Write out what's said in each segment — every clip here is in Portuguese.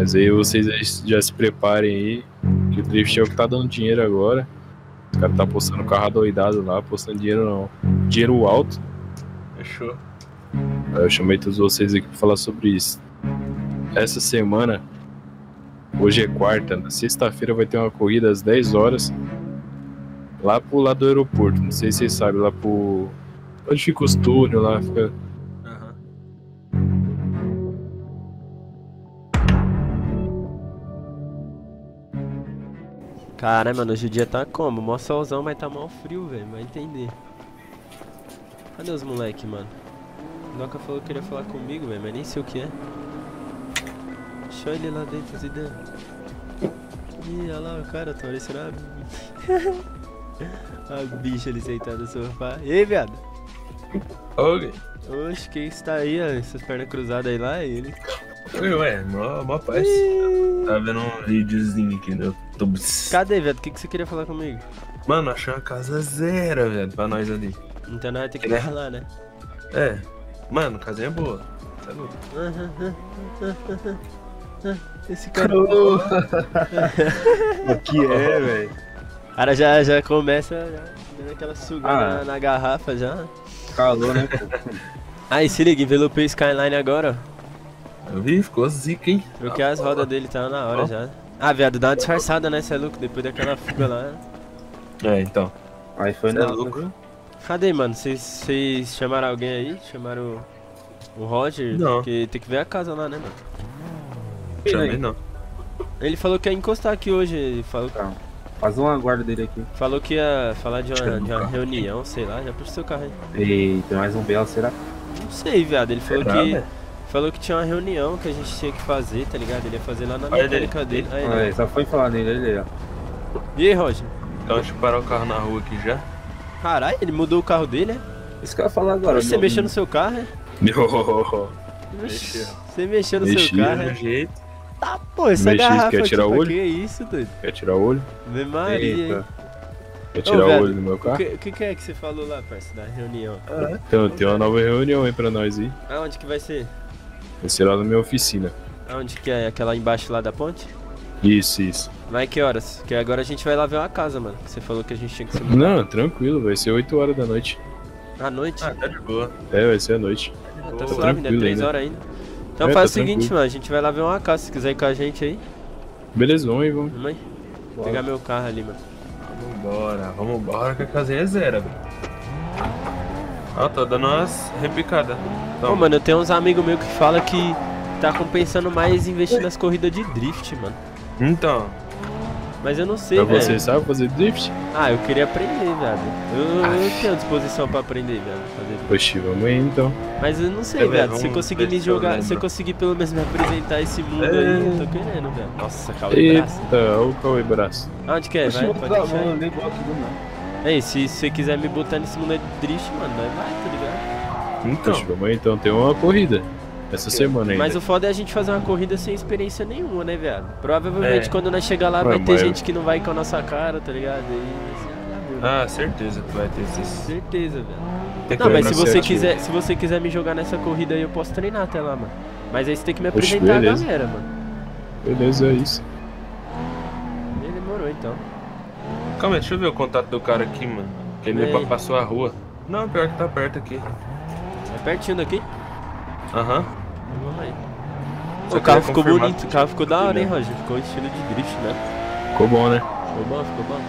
Mas aí vocês já se preparem aí, que o Drift é o que tá dando dinheiro agora. Os caras tá postando carro adoidado lá, postando dinheiro não. Dinheiro alto. Fechou. Eu chamei todos vocês aqui pra falar sobre isso. Essa semana, hoje é quarta, na sexta-feira vai ter uma corrida às 10 horas. Lá pro lado do aeroporto, não sei se vocês sabem, lá pro. Onde fica os túneis lá, fica. Caralho, mano, hoje o dia tá como? Mó solzão, mas tá mal frio, velho. Vai entender. Cadê os moleque, mano? O Noca falou que queria falar comigo, velho, mas nem sei o que é. Deixa ele lá dentro, ideias. Ih, olha lá o cara, tá parecendo a... a bicha ali sentada no sofá. E aí, viado? Oi, Oxe, quem está aí, ó, essas pernas cruzadas aí lá? É ele. Oi, ué, mó, mó paz. Tava vendo um videozinho aqui no YouTube. Cadê, viado? O que, que você queria falar comigo? Mano, achei uma casa zero, velho, pra nós ali. Então nós ter que ir lá, né? É. Mano, casinha é boa. Tá louco. Esse cara. O que é, velho? O cara já, já começa já, dando aquela sugada Ah. na, na garrafa já. Calor, né? Aí se liga, envelopei o Skyline agora, ó. Eu vi, ficou zica, hein? Troquei as rodas dele, tá na hora Ó. já. Ah, viado, dá uma disfarçada, né, cê é louco? Depois daquela fuga lá. É, então. Aí foi Cê é nada, louco. Cadê, mano? Vocês- chamaram alguém aí? Chamaram o, o Roger? Não. Porque tem que ver a casa lá, né, mano? Chamei não. Ele falou que ia encostar aqui hoje. Ele falou, Tá. Faz uma guarda dele aqui. falou que ia falar de uma, de uma reunião, sei lá. Já puxa seu carro aí. Eita, mais um Belo, será? Não sei, viado. Ele falou Será, que. velho? Falou que tinha uma reunião que a gente tinha que fazer, tá ligado? Ele ia fazer lá na Olha mecânica ele. dele. Aí, Ah, né? é, só foi falar nele, ele ó. E aí, Roger? Então deixa eu parar o carro na rua aqui já. Caralho, ele mudou o carro dele, é? Isso que eu ia falar agora. Você meu- mexeu no seu carro, é? Oh, Oxi, Você mexeu no Mexi, seu carro, é? jeito. Tá, pô, essa Mexi, garrafa quer aqui, tirar o olho? que é isso, doido? Quer tirar o olho? Ave Maria, hein? Quer tirar velho, o olho do meu carro? que, o que que é que você falou lá, parça, da reunião? Então, tem uma nova reunião aí pra nós aí. Aonde que vai ser? Vai ser lá na minha oficina. Aonde que é? Aquela embaixo lá da ponte? Isso, isso. Vai que horas? Que agora a gente vai lá ver uma casa, mano. Que você falou que a gente tinha que se mudar. Não, tranquilo, vai ser 8 horas da noite. À noite? Ah, tá de boa. É, vai ser à noite. Ah, tá suave, né? tranquilo Três ainda. horas ainda. Então É, faz tá o seguinte, tranquilo. mano. A gente vai lá ver uma casa. Se quiser ir com a gente aí. Beleza, vamos aí, vamos. Vamos aí. Vou pegar meu carro ali, mano. Vambora, vambora que a casinha é zero, velho. Ó, tô dando umas repicadas. Pô, mano, eu tenho uns amigos meus que falam que tá compensando mais investir nas corridas de drift, mano. Então, Mas eu não sei, velho. você sabe fazer drift? Ah, eu queria aprender, velho. Eu, eu tenho disposição pra aprender, velho. Fazer drift. Oxi, vamos aí então. Mas eu não sei, É, velho. Se conseguir me jogar, se eu conseguir pelo menos me apresentar esse mundo É. aí, eu tô querendo, velho. Nossa, Cauê Braço. Eita, olha o Cauê Braço. Aonde que é? Vai, eu pode deixar aí. Ei, se você quiser me botar nesse mundo de drift, mano, nós vai, tá ligado? então. Oxi, vamos aí então. Tem uma corrida essa semana ainda. Mas o foda é a gente fazer uma corrida sem experiência nenhuma, né, viado? Provavelmente É. quando nós chegar lá Ué, vai ter eu- gente que não vai com a nossa cara, tá ligado? Vai merda. Ah, certeza que vai ter esses. Certeza, velho. Tem que Não, mas se você certinho. quiser, se você quiser me jogar nessa corrida aí, eu posso treinar até lá, mano. Mas aí você tem que me Oxe, apresentar a beleza. galera, mano. Beleza, é isso. Ele demorou então. Calma aí, deixa eu ver o contato do cara aqui, mano. Que ele aí. passou a rua. Não, pior que tá perto aqui. É pertinho daqui? Aham. Vamos aí. Só o carro ficou bonito, o carro ficou da hora, hein, né? Roger? Ficou estilo de drift, né? Ficou bom, né? Ficou bom, ficou bom.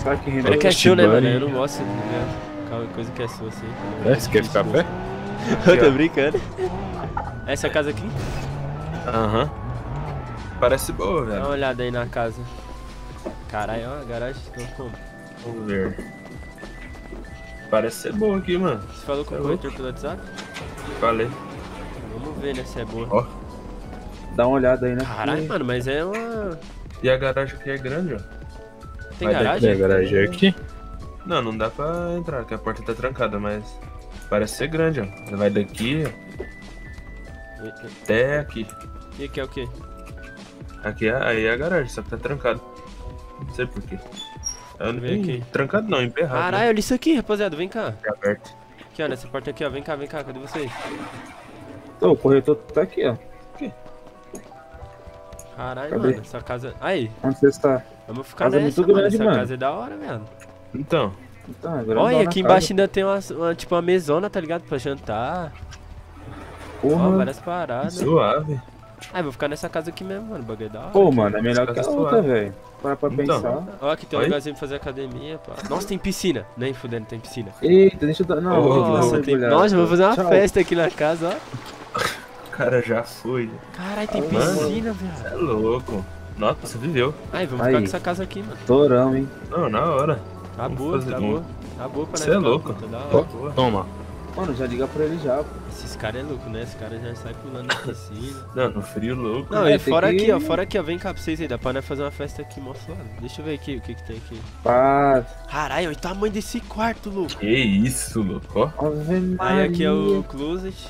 Sabe que rende? que é seu, né, mano? Eu não gosto, tá ligado? Qualquer coisa que é sua, assim. É, você quer ficar pé? Eu tô brincando. Essa casa aqui? Aham. Parece boa, Dá velho. uma olhada aí na casa. Caralho, ó, a garagem ficou como? Vamos ver. Parece ser boa aqui, mano. Você falou com o É corretor pelo WhatsApp? Falei. Vamos ver, né, se é boa. Ó. Dá uma olhada aí, né? Caralho, mano, mas é uma... E a garagem aqui é grande, ó. Tem daqui, garagem? É, a garagem é aqui. Não, não dá pra entrar, porque a porta tá trancada, mas parece ser grande, ó. Você vai daqui até aqui. E aqui é o quê? Aqui é, aí é a garagem, só que tá trancado. Não sei porquê. Eu não Vem aqui. Trancado não, emperrado. Caralho, olha isso aqui, rapaziada, vem cá. Né? É aberto. Aqui, ó, nessa porta aqui, ó, vem cá, vem cá, cadê vocês? Então, o corretor tá aqui, ó. Caralho, Cadê? mano, essa casa. Aí, Onde você está? vamos ficar Casa nessa, muito mano. essa mano. casa é da hora, velho. Então, Então, agora Olha, na aqui casa. embaixo ainda tem uma, uma- tipo uma mesona, tá ligado? Pra jantar. Ó, Porra. várias paradas. suave. Ah, eu vou ficar nessa casa aqui mesmo, mano. O bagulho é da hora. Pô, mano, é melhor que a outra, suave. velho. Para pra Então. pensar. Ó, aqui tem um Oi? lugarzinho pra fazer academia, pá. Nossa, tem piscina. Nem fudendo, tem piscina. Eita, deixa eu dar. Não, uma Nossa, tem... Nossa, vou fazer uma Tchau. festa aqui na casa, ó. O cara já foi. Caralho, tem Ah, piscina, velho. É louco. Nossa, você viveu. Ai, vamos Aí. ficar com essa casa aqui, mano. Torão, hein? Não, na hora. Tá tá um- boa. Tá boa pra nós Cê é louco. Tá toma. Mano, já liga pra ele já, pô. Esses caras é louco, né? Esses caras já saem pulando na piscina. Não, no frio louco. Não, É, e fora que- aqui, ó. Fora aqui, ó. Vem cá pra vocês aí. Dá pra nós fazer uma festa aqui, mó suave. Deixa eu ver aqui o que que tem aqui. Pá, Caralho, olha o tamanho desse quarto, louco. Que isso, louco. Ó. Aí aqui é o closet.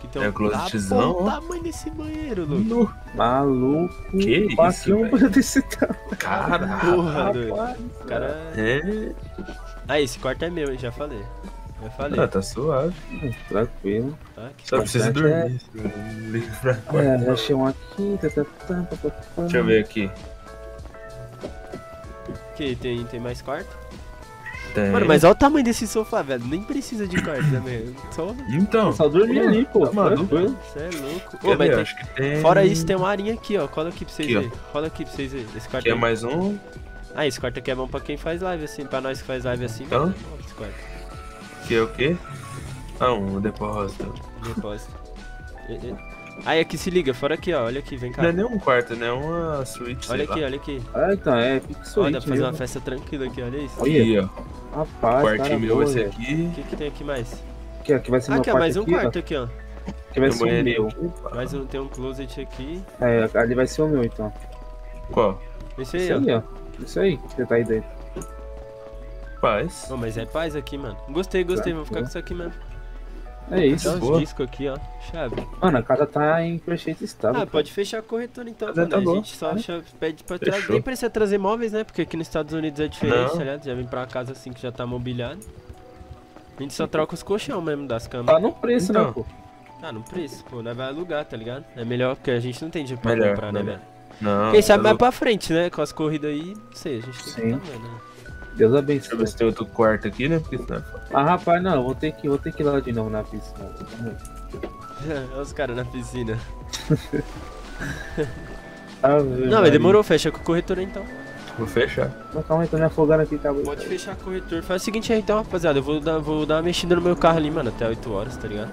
Que tem É o closetzão, ó. o tamanho desse banheiro, louco. No. Maluco. Que isso, que um velho? desse tamanho? Caralho. Porra, doido. Cara. É. Ah, esse quarto é meu, hein? Já falei. Já falei. Ah, tá suave. Tranquilo. Tá, Só precisa dormir. Liga pra É, já achei um aqui. Tá, tá, tá. Deixa eu ver aqui. que tem, tem mais quarto? Tem. Mano, mas olha o tamanho desse sofá, velho. Nem precisa de quarto também. Só. Então. Só dormir ali, pô. Tá maluco? Você é louco. Ô, mas tem- Acho que tem. Fora isso, tem uma arinha aqui, ó. Cola aqui pra vocês verem. Cola aqui pra vocês verem. Esse quarto Aqui é aí. mais um. Ah, esse quarto aqui é bom pra quem faz live assim. Pra nós que faz live assim. Então? mano, ó, esse quarto. Que é o quê? Ah, um depósito. Depósito. E- Aí aqui se liga, fora aqui, ó. Olha aqui, vem cá. Não é nem um quarto, né? É uma suíte. Olha sei aqui, lá. olha aqui. Ah, então, é fixo Ó, dá pra fazer uma festa tranquila aqui, olha isso. Olha, Aqui, ó. rapaz, O cara quartinho meu vai ser aqui. O que, que tem aqui mais? Aqui, aqui vai ser meu Aqui, ó, mais um aqui, quarto ó. aqui, ó. Aqui vai Tem ser o meu. Mais um, tem um closet aqui. É, ali vai ser o meu, então. Qual? Esse aí, Isso ó. aí, ó. Isso aí, que você tá aí dentro. Paz. Ô, mas é paz aqui, mano. Gostei, gostei. Vou ficar com isso aqui mesmo. É isso. Dá uns discos aqui, ó. Chave. Mano, a casa tá em perfeito estado. Ah, cara. pode fechar a corretora então, mano. tá a bom. gente só cha- pede pra trazer. Nem precisa trazer móveis, né? Porque aqui nos Estados Unidos é diferente, Não. tá ligado? Já vem pra casa assim que já tá mobiliado. A gente só troca os colchão mesmo das camas. Tá no preço, né, Então. pô? Ah, no preço. Pô, nós vai alugar, tá ligado? É melhor porque a gente não tem dinheiro pra Melhor, comprar, né, melhor. velho? Não. Quem tá sabe mais louco. pra frente, né? Com as corridas aí, não sei, a gente tem que Sim. tá vendo, né? Deus Deixa eu abençoe. ver se tem outro quarto aqui, né? Porque senão é foda. Ah, rapaz, não, eu vou ter que, vou ter que ir lá de novo na piscina. Olha os caras na piscina. Ah, Não, mas demorou, fecha com o corretor então. Vou fechar. Mas calma aí, tô me afogando aqui, acabou. Pode fechar o corretor. Faz o seguinte aí então, rapaziada. Eu vou dar, vou dar uma mexida no meu carro ali, mano, até 8 horas, tá ligado?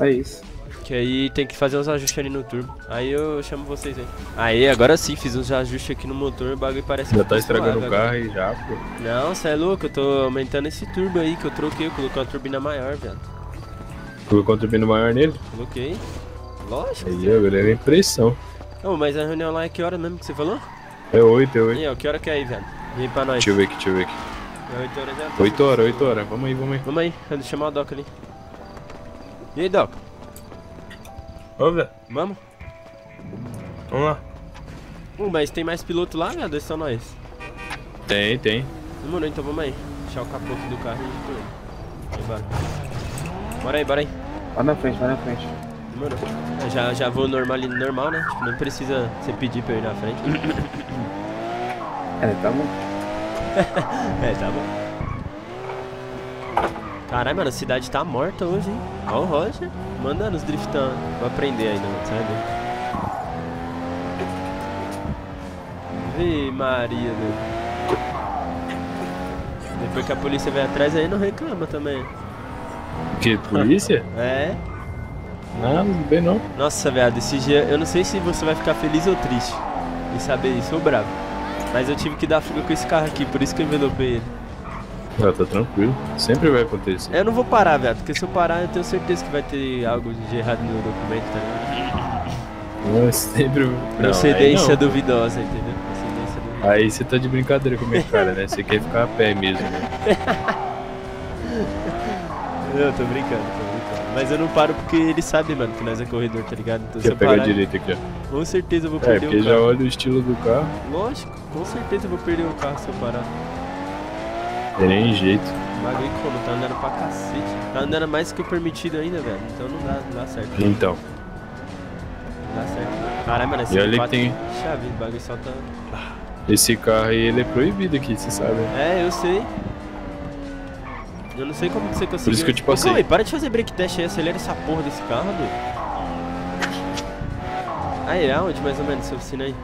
É isso. Que aí tem que fazer uns ajustes ali no turbo. Aí eu chamo vocês aí. Aí, agora sim, fiz uns ajustes aqui no motor, o bagulho parece Já que tá estragando o carro e já, pô. Não, cê é louco, eu tô aumentando esse turbo aí que eu troquei, eu coloquei uma turbina maior, velho. Colocou um turbino maior nele. Coloquei. Lógico. Aí agora é impressão. Ô, mas a reunião lá é que hora mesmo que você falou? É 8, é 8. Aí, ó, que hora que é aí, velho? Vem pra nós. Deixa eu ver aqui, deixa eu ver aqui. É 8 horas já. 8 horas, 8 horas. Vamos aí, vamos aí. Vamos aí, eu vou chamar o Doc ali. E aí, Doc? Ô, velho. Vamos? Vamos lá. Uh, mas tem mais piloto lá, velho? Dois só nós. Tem, tem. Demorou, então vamos aí. Deixar o capô aqui do carro e a gente bora. Bora aí, bora aí. Vai na frente, vai na frente. Demorou. Eu já, já vou normal, normal, né? Tipo, não precisa você pedir pra eu ir na frente. É, tá bom. é, tá bom. Caralho, mano, a cidade tá morta hoje, hein? Ó o Roger, mandando os driftão. Vou aprender ainda, sabe? Vê Maria, velho. Depois que a polícia vem atrás aí, não reclama também. Que? Polícia? É? Não, não bem não. Nossa, viado, esse dia, eu não sei se você vai ficar feliz ou triste em saber isso, ou bravo. Mas eu tive que dar fuga com esse carro aqui, por isso que eu envelopei ele. Ah, tá tranquilo. Sempre vai acontecer. Eu não vou parar, velho, porque se eu parar, eu tenho certeza que vai ter algo de errado no documento, tá ligado? Não, sempre. Procedência não. duvidosa, entendeu? Procedência duvidosa. Aí você tá de brincadeira com o meu cara, né? Você quer ficar a pé mesmo, né? Não, tô brincando, tô brincando. Mas eu não paro porque ele sabe, mano, que nós é corredor, tá ligado? Então Quer eu pegar parar, direito aqui, ó. com certeza eu vou É, perder porque o já carro. olha o estilo do carro. Lógico, com certeza eu vou perder o carro se eu parar. Tem nem jeito. O bagulho como, tá andando pra cacete. Tá andando mais que o permitido ainda, velho. Então não dá, não dá certo. Então. Não dá certo. Caralho, mano, esse E olha que quatro tem- chave, o bagulho solta. Esse carro aí, ele é proibido aqui, você sabe. É, eu sei. Eu não sei como que você conseguiu. isso que eu te Ô, passei. Calma aí, para de fazer break test aí, acelera essa porra desse carro, doido. Aí, aonde mais ou menos essa oficina aí?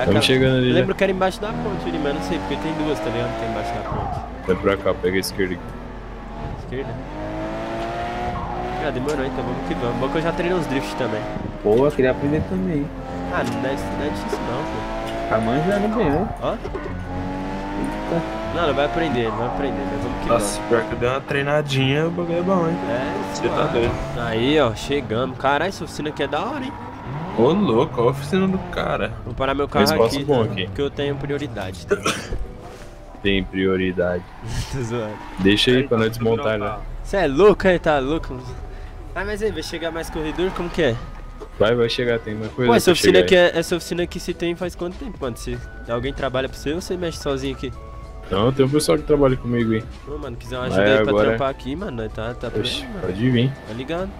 Estamos chegando Eu ali, né? lembro que era embaixo da ponte ali, mas não sei, porque tem duas, tá ligado? Tem embaixo da ponte. Vai pra cá, pega a esquerda aqui. Esquerda. Ah, demorou então, vamos que vamos. Bom que eu já treinei uns drift também. Pô, eu queria aprender também. Ah, não é, não é difícil não, pô. A mãe já não ganhou. Ó. Não, não vai aprender, não vai aprender, mas vamos que Nossa, pior que eu dei uma treinadinha, o bagulho é bom, hein? É, Você tá doido. Aí, ó, chegamos. Caralho, essa oficina aqui é da hora, hein? Ô, louco, olha a oficina do cara. Vou parar meu carro aqui, bom tá? aqui. porque eu tenho prioridade, tá? Tem prioridade. Tô zoando. Deixa aí pra nós desmontar, né? Você é louco aí, tá louco? Ah, mas aí, vai chegar mais corredor? Como que é? Vai, vai chegar, tem mais coisa Pô, essa oficina, aqui é, essa oficina aqui se tem faz quanto tempo, mano? Se alguém trabalha pra você ou você mexe sozinho aqui? Não, tem um pessoal que trabalha comigo aí. Ô, mano, quiser uma ajuda aí pra agora- trampar aqui, mano, tá, tá Oxe, mano. pode vir. Tá ligado?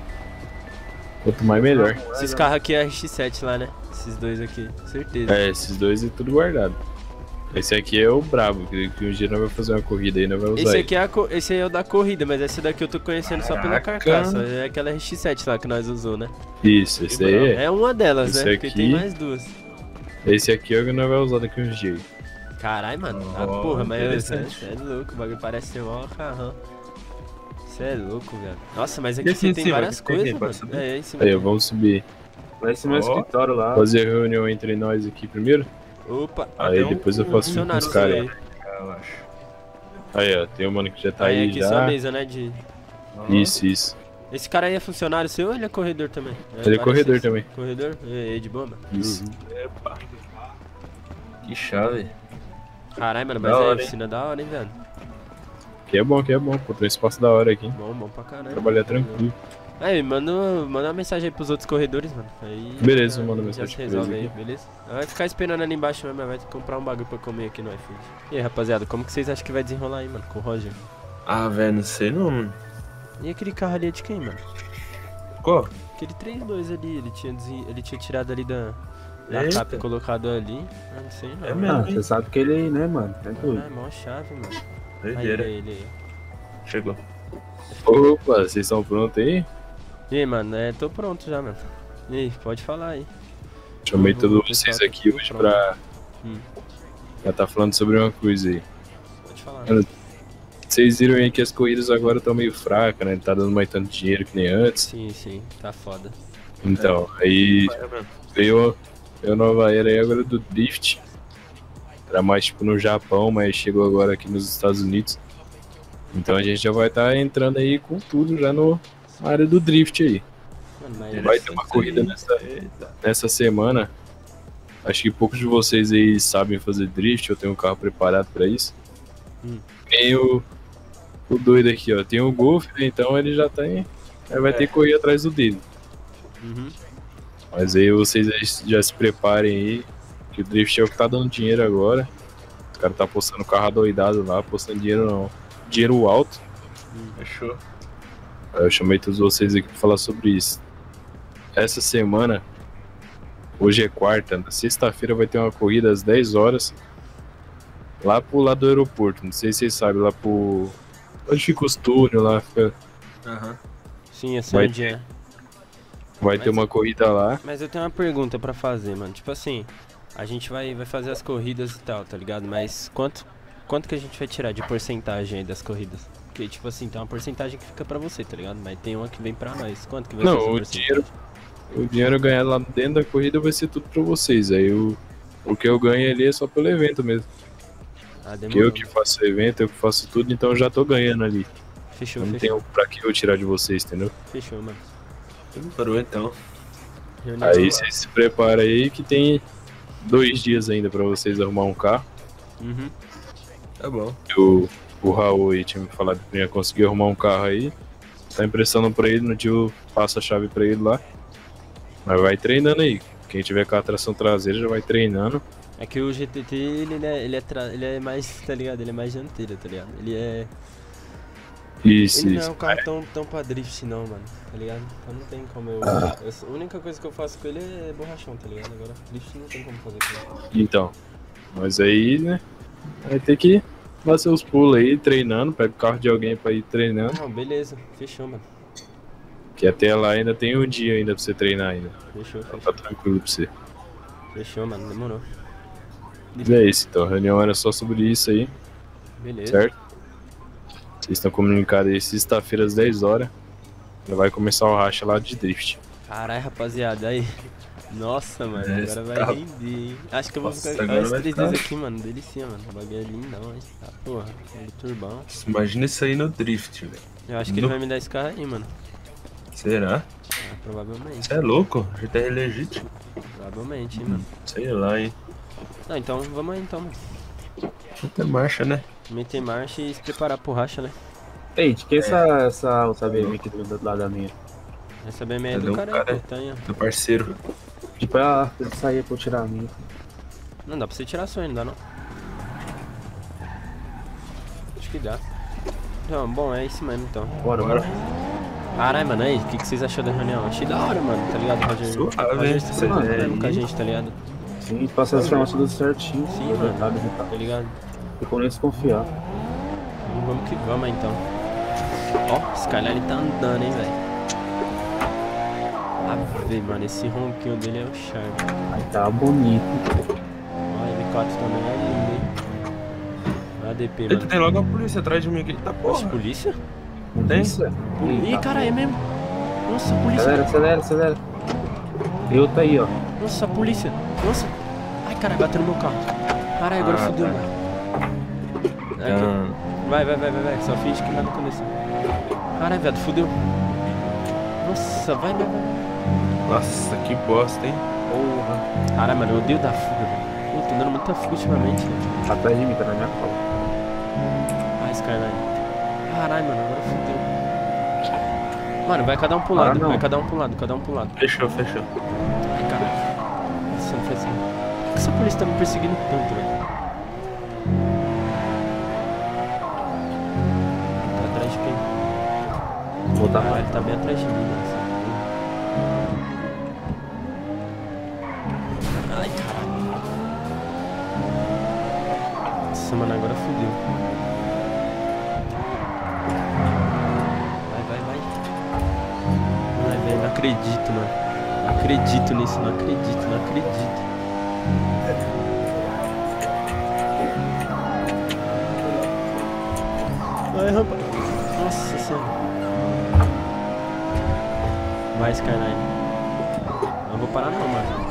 Quanto mais melhor. Esses carros aqui é RX7 lá, né? Esses dois aqui, certeza. É, esses dois é tudo guardado. Esse aqui é o brabo, que, um dia nós vamos fazer uma corrida aí, nós vamos usar Esse ele. aqui é, co- esse é o da corrida, mas esse daqui eu tô conhecendo só pela Caraca. carcaça. É aquela RX7 lá que nós usou, né? Isso, esse aí é. É uma delas, Esse né? Porque tem aqui- mais duas. Esse aqui é o que nós vamos usar daqui uns dias. Caralho, mano. Ah, Ó, porra, mas você é louco, o bagulho parece ser mó carrão. Você é louco, velho. Nossa, mas aqui aqui você em tem cima, várias coisas, aqui, mano. É, é em cima. Aí, vamos subir. Vai ser meu escritório lá. Fazer a reunião entre nós aqui primeiro. Opa. Aí um- depois eu um faço com funcionário os caras. aí. Eu acho. Aí, ó, tem um mano que já tá Aí aí, aqui já. sua mesa, né? De... Isso, isso. Esse cara aí é funcionário seu ou ele é corredor também? Ele é corredor isso. também. Corredor? E aí, de bomba? Isso. Epa. Que chave. Caralho, mano, mas Da é hein? oficina da hora, hein, velho? Que é bom, que é bom. Pô, tem um espaço da hora aqui. Bom, bom pra caralho. Trabalhar tranquilo. Aí, manda, manda uma mensagem aí pros outros corredores, mano. Aí, Beleza, já- manda já mensagem eles resolve aí, aqui. beleza? Vai ficar esperando ali embaixo mesmo, vai comprar um bagulho pra comer aqui no iFood. E aí, rapaziada, como que vocês acham que vai desenrolar aí, mano, com o Roger? Ah, velho, não sei não, mano. E aquele carro ali é de quem, mano? Qual? Aquele 3-2 ali, ele tinha, desen- ele tinha tirado ali da, da Eita. cap e colocado ali. Eu não sei, não. É mesmo, Ah, você sabe que ele, né, mano? É doido. Ah, mó chave, mano. Aí, Doideira. ele, ele. Chegou. Opa, vocês estão prontos aí? E aí, mano, é, tô pronto já, mano. E aí, pode falar aí. Chamei todos vocês aqui hoje pronto. pra. Hum. Pra tá falando sobre uma coisa aí. Pode falar. Eu- Vocês viram aí que as corridas agora estão meio fracas, né? Não tá dando mais tanto dinheiro que nem antes. Sim, sim, tá foda. Então, aí É, mano. veio, veio a nova era aí agora do Drift. Era mais tipo no Japão, mas chegou agora aqui nos Estados Unidos. Então a gente já vai estar entrando aí com tudo já no, na área do Drift aí. Mano, Vai ter uma corrida nessa, nessa semana. Acho que poucos de vocês aí sabem fazer drift, eu tenho um carro preparado pra isso. Hum. Tem o, o doido aqui, ó. Tem o Golf, então ele já tem. Aí vai ter que correr atrás do dele. Uhum. Mas aí vocês já se preparem aí. Que o drift é o que tá dando dinheiro agora. Os caras tá postando carro adoidado lá, postando dinheiro não. Dinheiro alto. Fechou. Aí eu chamei todos vocês aqui pra falar sobre isso. Essa semana, hoje é quarta, na sexta-feira vai ter uma corrida às 10 horas lá pro lado do aeroporto. Não sei se vocês sabem, lá pro. Onde fica os túneis lá, fica- Aham. Sim, essa Vai é onde é. vai ter Mas- uma corrida lá. Mas eu tenho uma pergunta pra fazer, mano. Tipo assim, a gente vai, vai fazer as corridas e tal, tá ligado? Mas quanto, quanto que a gente vai tirar de porcentagem aí das corridas? Porque, tipo assim, tem uma porcentagem que fica pra você, tá ligado? Mas tem uma que vem pra nós. Quanto que vai Não, o dinheiro, o dinheiro ganhado lá dentro da corrida vai ser tudo pra vocês. Aí o, o que eu ganho ali é só pelo evento mesmo. Ah, eu que faço o evento, eu que faço tudo, então eu já tô ganhando ali. Fechou, não fechou. tenho pra que eu tirar de vocês, entendeu? Fechou, mano. Parou então. Aí vocês se preparam aí que tem dois dias ainda pra vocês arrumar um carro. Uhum. Tá bom. O, o Raul aí tinha me falado que ia conseguir arrumar um carro aí. Tá emprestando pra ele, no dia eu passo a chave pra ele lá. Mas vai treinando aí. Quem tiver com a tração traseira já vai treinando. É que o GTT, ele é, ele, é tra- ele é mais, tá ligado? Ele é mais dianteiro, tá ligado? Ele é... Isso, Ele não é isso. um carro tão, tão pra drift não, mano, tá ligado? Então não tem como eu, Ah. eu- A única coisa que eu faço com ele é borrachão, tá ligado? Agora drift não tem como fazer com ele. Então. Mas aí, né? Vai ter que dar seus pulos aí, treinando. Pega o carro de alguém pra ir treinando. Não, beleza, fechou, mano. Que até lá ainda tem um dia ainda pra você treinar ainda. Fechou, Então fechou. tá tranquilo pra você. Fechou, mano, demorou. Mas é isso, então. A reunião era só sobre isso aí, Beleza. certo? Vocês estão comunicados aí sexta-feira às 10 horas. Já vai começar o racha lá de drift. Caralho, rapaziada, aí. Nossa, mano, É, agora vai tá- render, hein? Acho que eu vou Nossa, ficar uns vai três ficar- dias aqui, mano. Delicinha, mano. O bagulho é lindão, hein? Ah, porra, do turbão. Imagina isso aí no drift, velho. Eu acho que ele No- vai me dar esse carro aí, mano. Será? Ah, provavelmente. Você é louco? GTR legítimo? Provavelmente, hein, mano. Sei lá, hein. Não, então vamos aí, então, mano. Puta marcha, né? Meter marcha e se preparar pro racha, né? Ei, de que é essa, essa outra BM aqui do, do lado da minha? Essa BM é Cadê do cara, cara? pô. Tá. Teu parceiro. Tipo, ah, eu sair pra eu tirar a minha. Não dá pra você tirar sonho, não dá não. Acho que dá. Não, bom, é isso mesmo então. Bora, Bora. Caralho, mano, aí, o que, que vocês acharam da reunião? Achei da hora, mano, tá ligado? Roger, Suave, Roger hein? se Cê preocupou é mesmo com a aí. gente, tá ligado? Sim, passar as informações tudo certinho. Sim, mano. Tá ligado? Ficou nem desconfiar. E vamos que vamos então. Ó, esse Skyline tá andando, hein, velho. Ave, mano, esse ronquinho dele é o charme. Aí tá bonito. Ó, M4 também é lindo, hein. ADP, Eita, mano. tem logo a polícia atrás de mim aqui. Tá Nossa, porra. polícia? Polícia? Ih, cara, é mesmo. Nossa, polícia. Acelera, acelera, acelera. Eu tá aí, ó. Nossa, a polícia. Nossa. Ai, caralho, bateu no meu carro. Caralho, agora Ah, fudeu, tá. mano. É, Ah, Vai, vai, vai, vai, vai. Só finge que nada aconteceu. Caralho, viado, fudeu. Nossa, vai, vai, vai. Nossa, que bosta, hein? Porra. Caralho, mano, eu odeio dar fuga, velho. Pô, tô dando muita fuga ultimamente, velho. Tá Atrás de mim, tá na minha cola. Ai, Skyline. Caralho, mano, agora fudeu. Mano, vai cada um pro Ah, lado, não. vai cada um pro lado, cada um pro lado. Fechou, fechou. Ai, caralho. Nossa, não foi assim. Por que essa polícia tá me perseguindo tanto, velho? Vou tá Ah, ele tá bem atrás de mim, né? Ai, caralho. Nossa, mano, agora fodeu. Vai, vai, vai. Vai, velho, não acredito, mano. Não acredito nisso, não acredito, não acredito. Vai, rapaz. Nossa senhora. Vai, Skyline. Não vou parar não, mano.